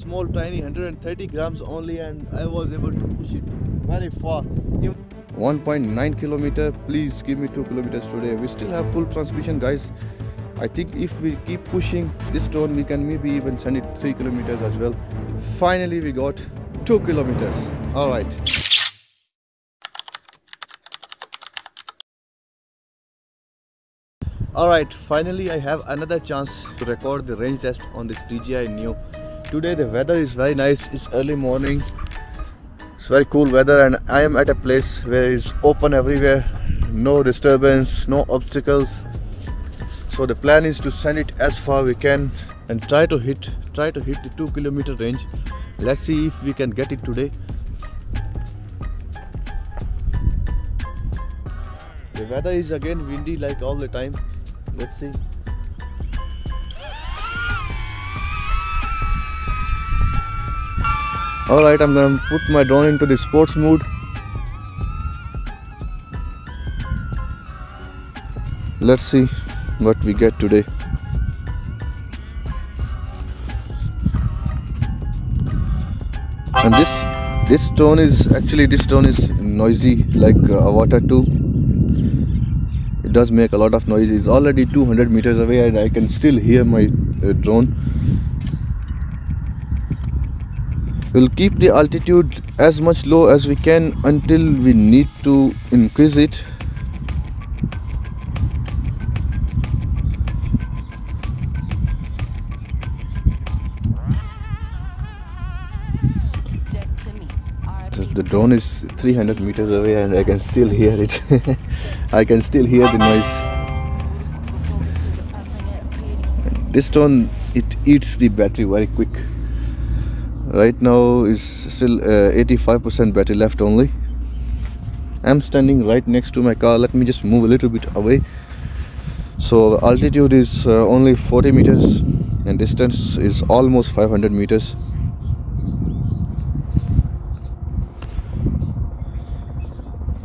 small tiny 130 grams only and I was able to push it very far. 1.9 kilometer please give me 2 kilometers today. We still have full transmission guys. I think if we keep pushing this stone we can maybe even send it 3 kilometers as well. Finally we got 2 kilometers. All right. Alright, finally I have another chance to record the range test on this DJI Neo. Today the weather is very nice, it's early morning. It's very cool weather and I am at a place where it's open everywhere. No disturbance, no obstacles. So the plan is to send it as far we can and try to hit try to hit the 2 kilometer range. Let's see if we can get it today. The weather is again windy like all the time. Let's see. Alright, I'm gonna put my drone into the sports mode. Let's see what we get today. And this this drone is actually this drone is noisy like uh, Avatar 2 it does make a lot of noise it's already 200 meters away and I can still hear my uh, drone we'll keep the altitude as much low as we can until we need to increase it. The drone is 300 meters away and I can still hear it. I can still hear the noise. This drone it eats the battery very quick right now is still 85% uh, battery left only. I'm standing right next to my car. Let me just move a little bit away. So altitude is uh, only 40 meters and distance is almost 500 meters.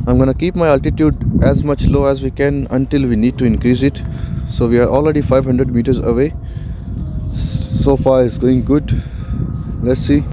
I'm gonna keep my altitude as much low as we can until we need to increase it. So we are already 500 meters away. So far it's going good let's see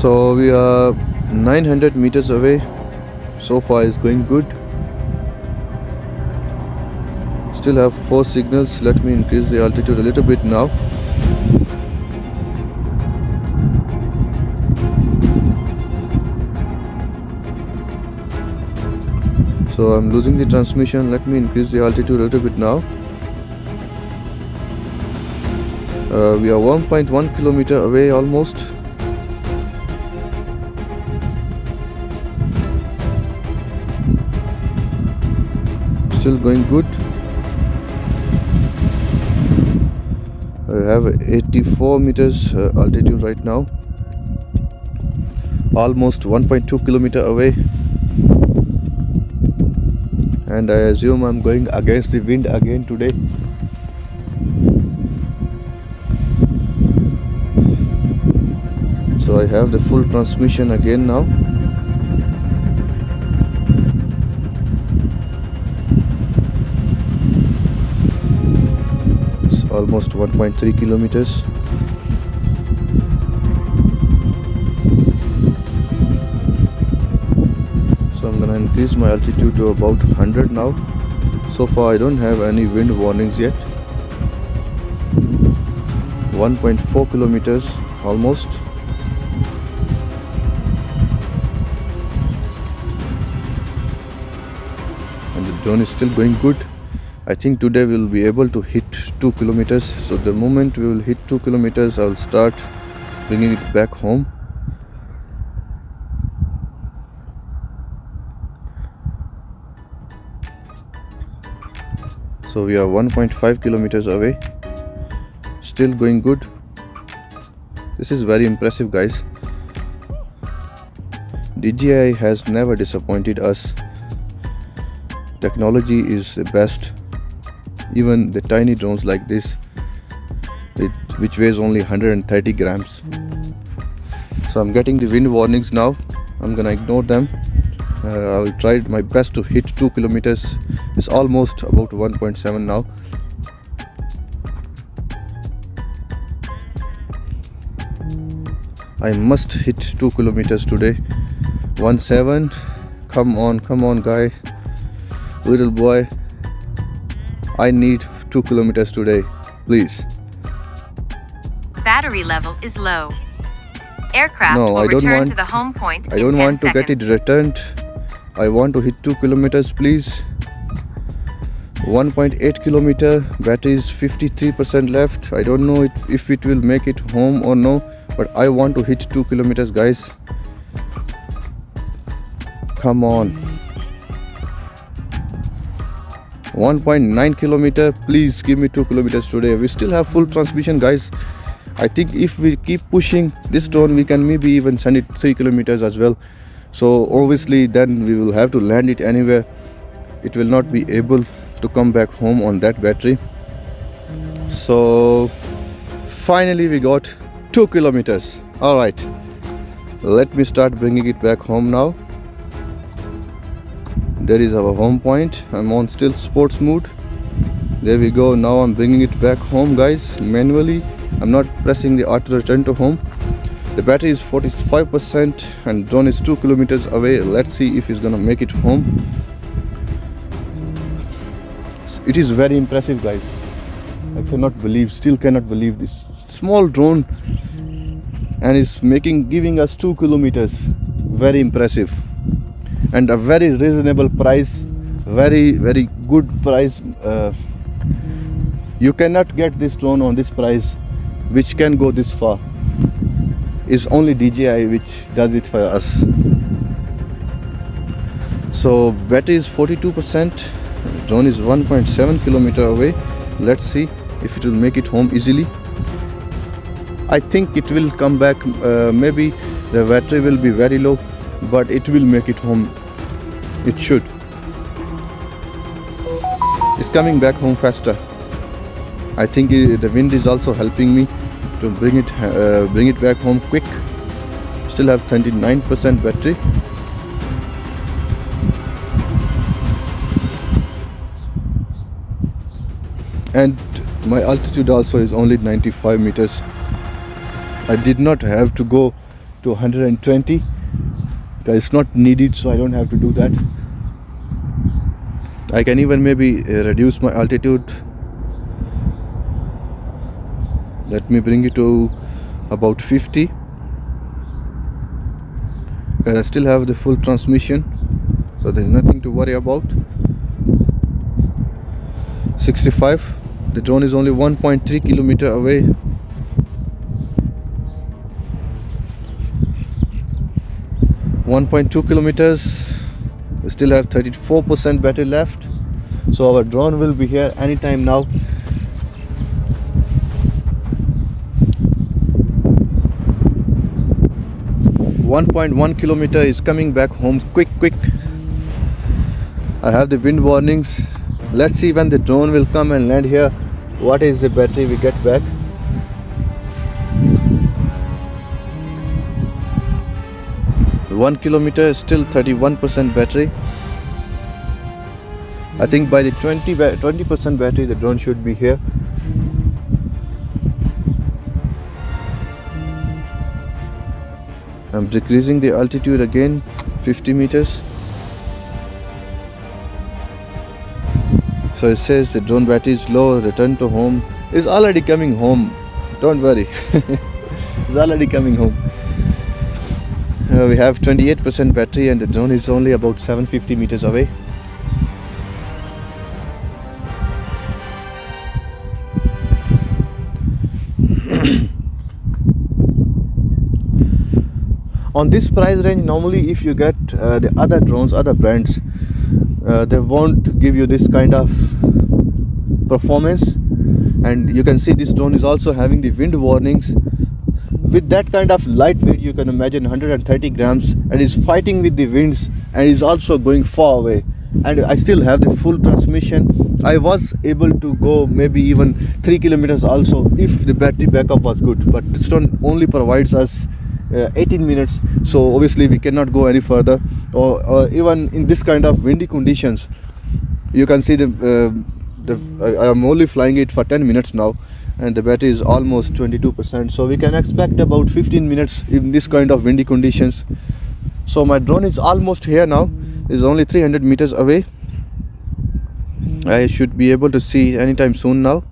so we are 900 meters away. So far is going good. Still have four signals. Let me increase the altitude a little bit now. So I'm losing the transmission. Let me increase the altitude a little bit now. Uh, we are 1.1 kilometer away almost still going good. I have 84 meters uh, altitude right now. Almost 1.2 kilometer away. And I assume I'm going against the wind again today. So I have the full transmission again now almost 1.3 kilometers. So I'm gonna increase my altitude to about 100 now. So far I don't have any wind warnings yet. 1.4 kilometers almost. And the drone is still going good I think today we'll be able to hit 2 kilometers. So the moment we will hit 2 kilometers I'll start bringing it back home. So we are 1.5 kilometers away. Still going good. This is very impressive guys. DJI has never disappointed us. Technology is the best even the tiny drones like this it, which weighs only 130 grams. So I'm getting the wind warnings now. I'm gonna ignore them. Uh, I'll try my best to hit 2 kilometers. It's almost about 1.7 now. I must hit 2 kilometers today. 1.7 come on come on guy. Little boy I need 2 kilometers today please. Battery level is low. Aircraft No, will I don't return want- to the home point I don't 10 want to get it returned. I want to hit 2 kilometers please. 1.8 kilometer battery is 53% left. I don't know it, if it will make it home or no but I want to hit 2 kilometers guys. Come on 1.9 kilometer. Please give me 2 kilometers today. We still have full transmission guys. I think if we keep pushing this drone we can maybe even send it 3 kilometers as well. So obviously then we will have to land it anywhere. It will not be able to come back home on that battery. So finally we got 2 kilometers. All right. Let me start bringing it back home now there is our home point. I'm on still sports mode there we go. Now i'm bringing it back home guys manually. I'm not pressing the auto return to home. The battery is 45 percent and drone is two kilometers away. Let's see if he's gonna make it home. It is very impressive guys. I cannot believe still cannot believe this small drone. And it's making giving us two kilometers. Very impressive and a very reasonable price very very good price uh, you cannot get this drone on this price which can go this far. Is only DJI which does it for us. So battery is 42% drone is 1.7 kilometer away. Let's see if it will make it home easily. I think it will come back uh, maybe the battery will be very low but it will make it home. It should. It's coming back home faster. I think the wind is also helping me to bring it uh, bring it back home quick. Still have 29% battery. And my altitude also is only 95 meters. I did not have to go to 120 because it's not needed so I don't have to do that. I can even maybe uh, reduce my altitude. Let me bring it to about 50 because I still have the full transmission so there's nothing to worry about. 65 the drone is only 1.3 kilometer away One point two kilometers. We still have 34% battery left. So our drone will be here anytime now. One point one kilometer is coming back home quick quick. I have the wind warnings. Let's see when the drone will come and land here. What is the battery we get back? One kilometer is still 31% battery. I think by the 20 20% battery the drone should be here. I'm decreasing the altitude again 50 meters. So it says the drone battery is low return to home. Is already coming home. Don't worry. It's already coming home uh, we have 28% battery and the drone is only about 750 meters away. On this price range normally if you get uh, the other drones other brands uh, they won't give you this kind of performance. And you can see this drone is also having the wind warnings with that kind of lightweight you can imagine 130 grams and is fighting with the winds and is also going far away. And I still have the full transmission. I was able to go maybe even 3 kilometers also if the battery backup was good. But this drone only provides us uh, 18 minutes. So obviously we cannot go any further or, or even in this kind of windy conditions you can see the, uh, the I am only flying it for 10 minutes now and the battery is almost 22% so we can expect about 15 minutes in this kind of windy conditions. So my drone is almost here now. Is only 300 meters away. I should be able to see anytime soon now.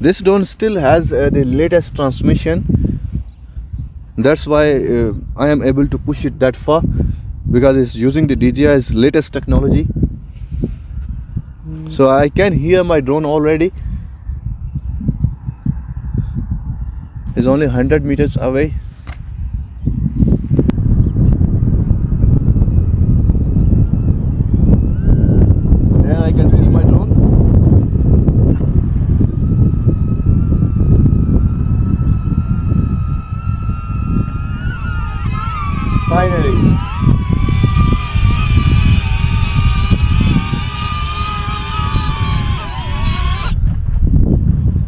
This drone still has uh, the latest transmission that's why uh, I am able to push it that far because it's using the DJI's latest technology. So I can hear my drone already. It's only 100 meters away there I can see my drone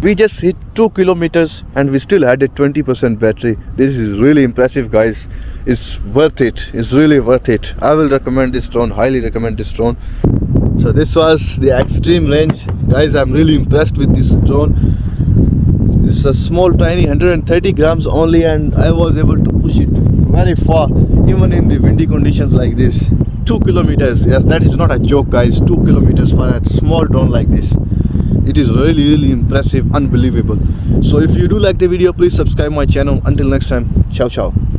we just hit 2 kilometers and we still had a 20% battery. This is really impressive guys. It's worth it. It's really worth it. I will recommend this drone highly recommend this drone. So this was the extreme range. Guys i'm really impressed with this drone. It's a small tiny 130 grams only and i was able to push it very far even in the windy conditions like this two kilometers yes that is not a joke guys. Two kilometers for a small drone like this it is really really impressive unbelievable. So if you do like the video please subscribe my channel. Until next time ciao ciao